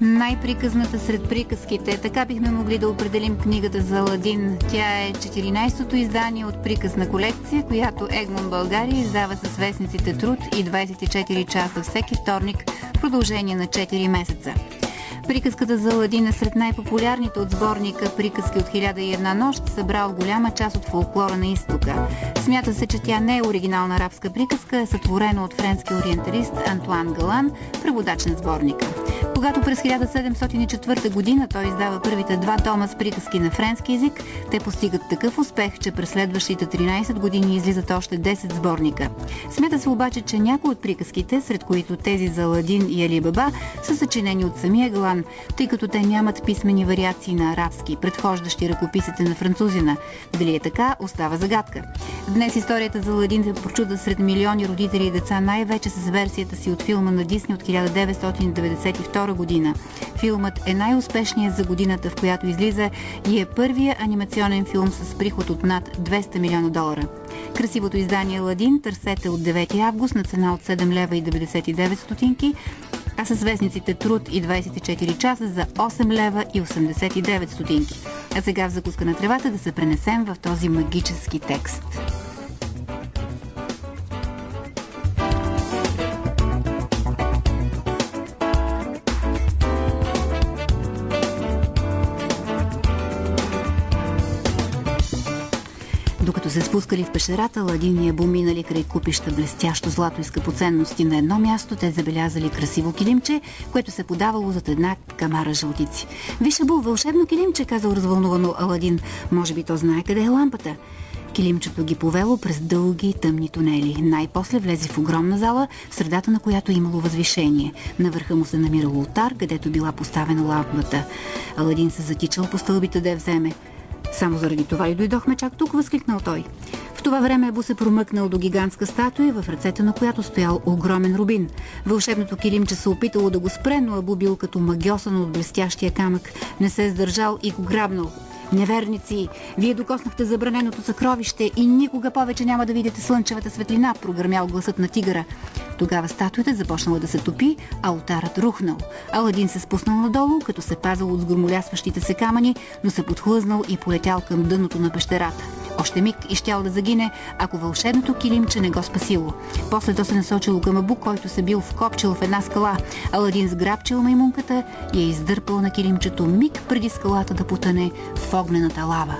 Най-приказната сред приказките. Така бихме могли да определим книгата за Аладин. Тя е 14-то издание от приказна колекция, която Егмон България издава с вестниците Труд и 24 часа всеки вторник в продължение на 4 месеца. Приказката за Аладин е сред най-популярните от сборника Приказки от 1001 нощ, събрал голяма част от фолклора на изтока. Смята се, че тя не е оригинална арабска приказка, е сътворена от френски ориенталист Антуан Галан, преводач на сборника. Когато през 1704 година той издава първите два тома с приказки на френски язик, те постигат такъв успех, че през следващите 13 години излизат още 10 сборника. Смята се обаче, че някои от приказките, сред които тези за Ладин и Али Баба, са съчинени от самия Галан, тъй като те нямат писмени вариации на арабски, предхождащи ръкописите на французина. Дали е така, остава загадка. Днес историята за Ладин се прочуда сред милиони родители и деца, най-вече с версията си от филма на Дисни от 1992 година. Филмът е най-успешният за годината, в която излиза и е първия анимационен филм с приход от над 200 милиона долара. Красивото издание Ладин търсете от 9 август на цена от 7 лева и 99 стотинки, а с вестниците Труд и 24 часа за 8 лева и 89 стотинки. А сега в закуска на тревата да се пренесем в този магически текст. Докато се спускали в пещерата, ладини бу минали край купища блестящо злато и скъпоценности на едно място, те забелязали красиво килимче, което се подавало зад една камара жълтици. Виж, Абу, вълшебно килимче, казал развълнувано Аладин. Може би то знае къде е лампата. Килимчето ги повело през дълги тъмни тунели. Най-после влезе в огромна зала, в средата на която имало възвишение. На върха му се намирал ултар, където била поставена лампата. Аладин се затичал по стълбите да я вземе. Само заради това и дойдохме чак тук, възкликнал той. В това време Ебо се промъкнал до гигантска статуя, в ръцете на която стоял огромен рубин. Вълшебното килимче се опитало да го спре, но Абу бил като магиосан от блестящия камък. Не се е сдържал и го грабнал. Неверници, вие докоснахте забраненото съкровище и никога повече няма да видите слънчевата светлина, прогърмял гласът на тигъра. Тогава статуята започнала да се топи, а алтарът рухнал. Аладин се спуснал надолу, като се пазал от сгромолясващите се камъни, но се подхлъзнал и полетял към дъното на пещерата. Още миг и щял да загине, ако вълшебното килимче не го спасило. После то се насочило към Абу, който се бил вкопчил в една скала. Аладин сграбчил маймунката и е издърпал на килимчето миг преди скалата да потъне в огнената лава.